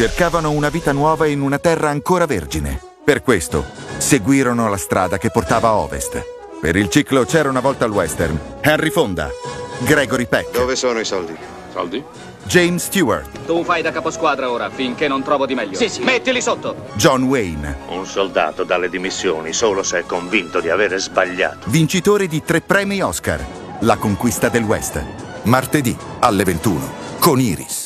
cercavano una vita nuova in una terra ancora vergine. Per questo seguirono la strada che portava a ovest. Per il ciclo C'era una volta al western, Henry Fonda, Gregory Peck, Dove sono i soldi? Soldi? James Stewart, Tu fai da caposquadra ora, finché non trovo di meglio. Sì, sì. Mettili sotto! John Wayne, Un soldato dalle dimissioni solo se è convinto di avere sbagliato. vincitore di tre premi Oscar, La conquista del West. Martedì alle 21 con Iris.